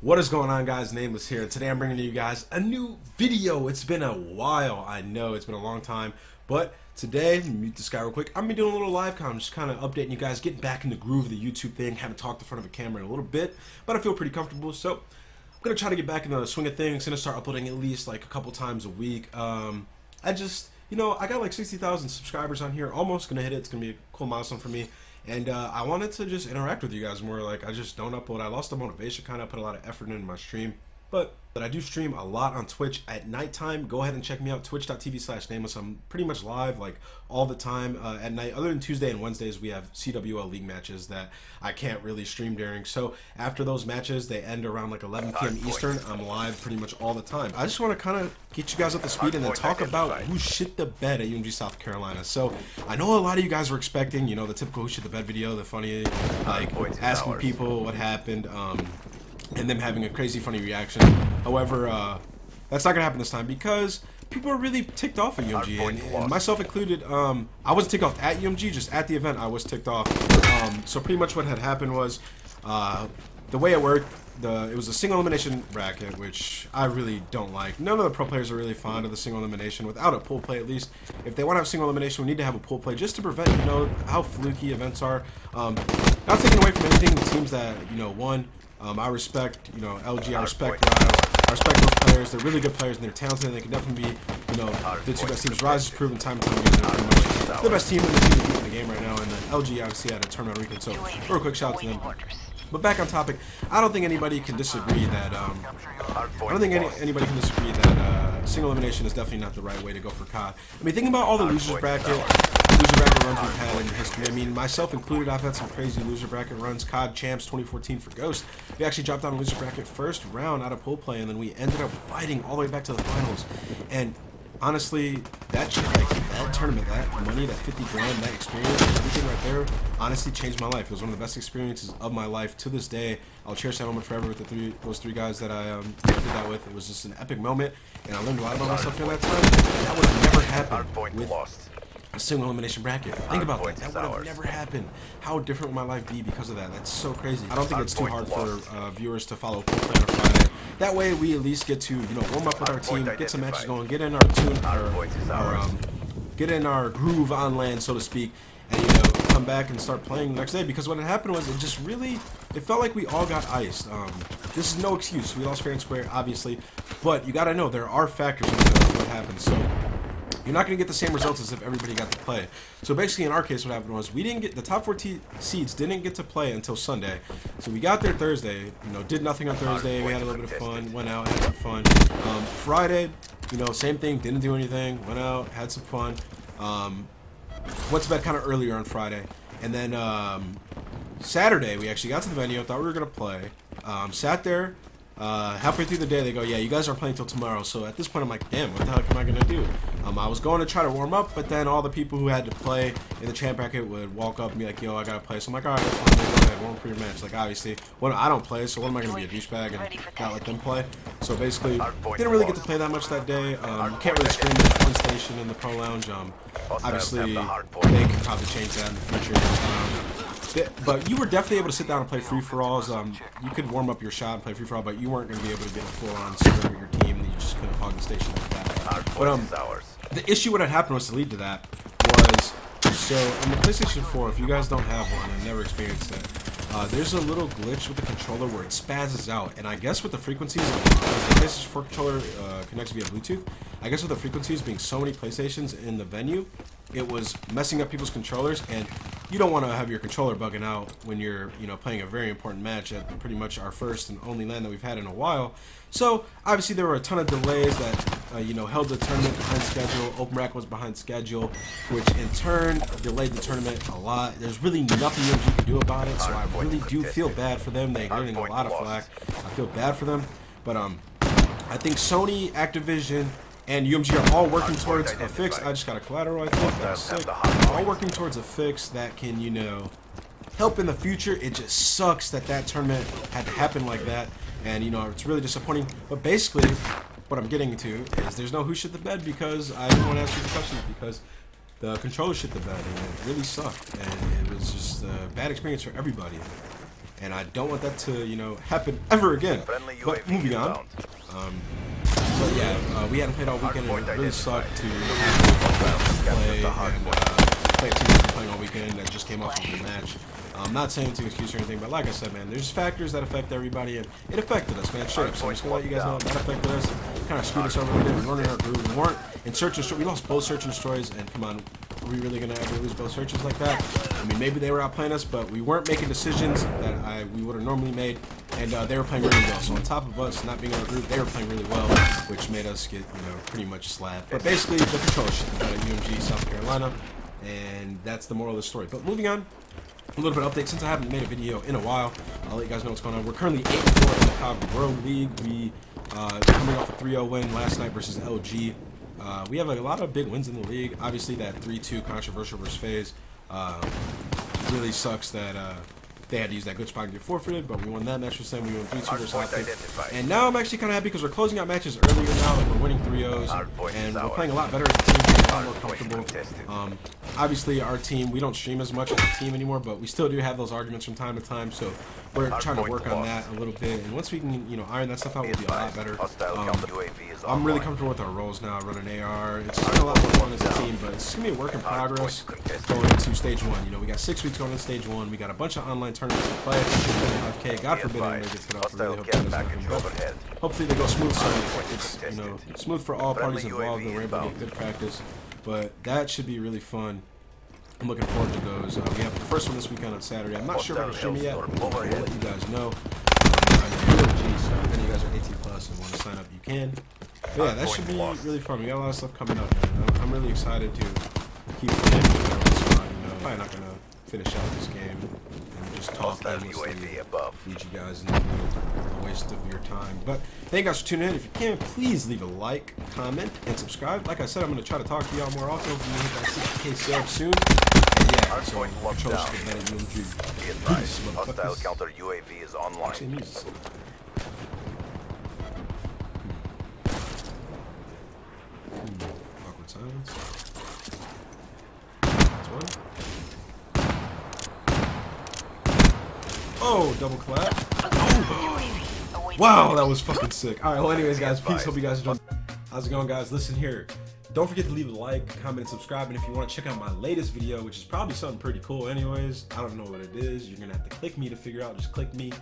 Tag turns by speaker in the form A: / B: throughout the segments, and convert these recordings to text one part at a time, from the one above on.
A: What is going on guys, Nameless here. Today I'm bringing you guys a new video. It's been a while, I know, it's been a long time, but today, mute this guy real quick, I'm gonna be doing a little live com, just kind of updating you guys, getting back in the groove of the YouTube thing, haven't talked in front of a camera in a little bit, but I feel pretty comfortable, so I'm gonna try to get back in the swing of things, gonna start uploading at least like a couple times a week. Um, I just, you know, I got like 60,000 subscribers on here, almost gonna hit it, it's gonna be a cool milestone for me. And uh, I wanted to just interact with you guys more. Like I just don't upload. I lost the motivation. Kind of put a lot of effort into my stream, but but I do stream a lot on Twitch at nighttime. Go ahead and check me out. Twitch.tv slash nameless. I'm pretty much live like all the time uh, at night. Other than Tuesday and Wednesdays, we have CWL League matches that I can't really stream during. So after those matches, they end around like 11 p.m. Eastern. I'm live pretty much all the time. I just want to kind of get you guys up to speed and then talk about who shit the bed at UMG South Carolina. So I know a lot of you guys were expecting, you know, the typical who shit the bed video, the funny like asking people what happened. Um, and them having a crazy funny reaction. However, uh, that's not gonna happen this time because people are really ticked off at UMG, and, and myself included. Um, I wasn't ticked off at UMG, just at the event I was ticked off. Um, so pretty much what had happened was uh, the way it worked. The, it was a single elimination bracket, which I really don't like. None of the pro players are really fond of the single elimination. Without a pool play, at least, if they want to have single elimination, we need to have a pool play just to prevent, you know, how fluky events are. Um, not taking away from anything, the teams that you know won um, I respect, you know, LG. I respect Rise. I respect those players. They're really good players and they're talented. And they can definitely be, you know, the two best teams. Rise has proven time and time again they're pretty much the best team in the team in the game right now. And then LG obviously had a tournament recon. So real quick shout out to them. But back on topic, I don't think anybody can disagree that um, I don't think any, anybody can disagree that uh, single elimination is definitely not the right way to go for COD. I mean, think about all the losers bracket loser bracket runs we've had in history. I mean, myself included, I've had some crazy loser bracket runs. COD Champs 2014 for Ghost. We actually dropped out of loser bracket first round out of pool play, and then we ended up fighting all the way back to the finals. And honestly, that like, that tournament, that money, that 50 grand, that experience, everything right there, honestly changed my life. It was one of the best experiences of my life to this day. I'll cherish that moment forever with the three, those three guys that I um, did that with. It was just an epic moment, and I learned a lot about myself during that time. That would have never happened with a single elimination bracket. Think about that. That would have never happened. How different would my life be because of that? That's so crazy. I don't think it's too hard for uh, viewers to follow Friday. That way, we at least get to you know warm up with our team, get some matches going, get in our tune, our, our um, get in our groove on LAN, so to speak, and you know come back and start playing the next day. Because what had happened was it just really it felt like we all got iced. Um, this is no excuse. We lost fair and square, obviously, but you got to know there are factors into what happened. So you're not going to get the same results as if everybody got to play. So basically, in our case, what happened was we didn't get the top four seeds didn't get to play until Sunday. So we got there Thursday. You know, did nothing on Thursday. We had a little bit of fun. Went out, had some fun. Um, Friday, you know, same thing. Didn't do anything. Went out, had some fun. Um, went to bed kind of earlier on Friday, and then um, Saturday we actually got to the venue. Thought we were gonna play. Um, sat there, uh, halfway through the day, they go, yeah, you guys aren't playing till tomorrow. So at this point, I'm like, damn, what the heck am I going to do? Um, I was going to try to warm up, but then all the people who had to play in the champ bracket would walk up and be like, yo, I got to play. So I'm like, all right, fine, go ahead, warm up for your match. Like, obviously, well, I don't play, so what am I going to be, a douchebag and not let them play? So basically, didn't really get to play that much that day. Um, can't really stream at one station in the pro lounge. Um, obviously, they could probably change that in the future. Um, but you were definitely able to sit down and play free for alls. Um, you could warm up your shot and play free for all, but you weren't going to be able to get a full on server with your team. You just couldn't hog the station like that. But um, the issue what had happened was to lead to that was so on the PlayStation 4. If you guys don't have one and never experienced it, uh, there's a little glitch with the controller where it spazzes out, and I guess with the frequencies, the PlayStation 4 controller uh, connects via Bluetooth. I guess with the frequencies being so many PlayStations in the venue, it was messing up people's controllers, and you don't want to have your controller bugging out when you're, you know, playing a very important match at pretty much our first and only LAN that we've had in a while. So obviously there were a ton of delays that, uh, you know, held the tournament behind schedule. Open Rack was behind schedule, which in turn delayed the tournament a lot. There's really nothing you can do about it, so I really do feel bad for them. They're getting a lot of flack. I feel bad for them, but um, I think Sony, Activision, and UMG are all working towards a fix. I just got a collateral, I think. That's sick. All working towards a fix that can, you know, help in the future. It just sucks that that tournament had to happen like that. And, you know, it's really disappointing. But basically, what I'm getting to is there's no who shit the bed because I didn't want to answer the questions because the controller shit the bed and it really sucked. And it was just a bad experience for everybody. and I don't want that to you know happen ever again. But moving on. Um, but yeah, uh, we hadn't played all weekend, and it really sucked to play and uh, play a team that's been playing all weekend that just came off of a match. I'm not saying it's an excuse or anything, but like I said, man, there's factors that affect everybody, and it affected us, man. Straight up. So I'm just gonna let you guys know that affected us. Kind of screwed us over a bit. We weren't in our groove. We weren't in search and destroy. We lost both search and destroys, and come on, are we really gonna ever lose both searches like that? I mean, maybe they were outplaying us, but we weren't making decisions that I we would have normally made, and uh, they were playing really well. So on top of us not being in our group, they were playing really well, which made us get you know pretty much slapped. But basically, the control shit at UMG South Carolina, and that's the moral of the story. But moving on a little bit of update since I haven't made a video in a while. I'll let you guys know what's going on. We're currently 8-4 in the COD World League. We uh, coming off a 3-0 win last night versus LG. Uh, we have a lot of big wins in the league. Obviously, that 3-2 controversial versus FaZe uh, really sucks that uh, they had to use that good spot and get forfeited, but we won that match with them. We won 3 2 versus. And now I'm actually kind of happy because we're closing out matches earlier now. Like we're winning 3 0s, and we're playing a lot better as a team. We're a lot more comfortable. Um, obviously, our team, we don't stream as much as a team anymore, but we still do have those arguments from time to time. So we're trying to work on that a little bit. And once we can, you know, iron that stuff out, we'll be a lot better. Um, I'm really comfortable with our roles now, running AR. It's been a lot more fun as a team, but it's going to be a work in progress going into stage one. You know, we got six weeks going into stage one. We got a bunch of online tournaments to play. 5K. God forbid anybody gets it off. Really hope that doesn't. Hopefully they go smooth so it's, you know, smooth for all parties involved and we're able to get good practice. But that should be really fun. I'm looking forward to those. Uh, we have the first one this weekend on Saturday. I'm not sure if I'm stream it yet. I'll let you guys know. Um, so if any of you guys are 18 plus and want to sign up, you can. But yeah, that should be really fun. We got a lot of stuff coming up, man. I'm really excited to keep playing this. You know, probably not gonna finish out this game and just talk endlessly, feed you guys and a waste of your time. But thank you guys for tuning in. If you can, please leave a like, comment, and subscribe. Like I said, I'm gonna try to talk to y'all more often. Hopefully, hit that 60k sub soon. And yeah, so control should get better UMG. Peace,
B: Hostile counter UAV is online.
A: Actually, Awkward silence. That's one. Oh, double clap. Oh. Wow, that was fucking sick. All right, well, anyways, guys, peace. Hope you guys enjoyed. How's it going, guys? Listen here. Don't forget to leave a like, comment, and subscribe. And if you want to check out my latest video, which is probably something pretty cool anyways, I don't know what it is. You're going to have to click me to figure out. Just click me.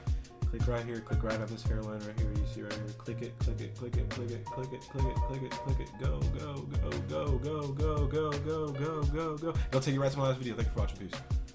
A: Click right here. Click right on this hairline right here. You see right here. Click it, click it, click it, click it, click it, click it, click it, click it. Go, go, go, go, go, go, go, go, go, go, go. It'll take you right to my last video. Thank you for watching. Peace.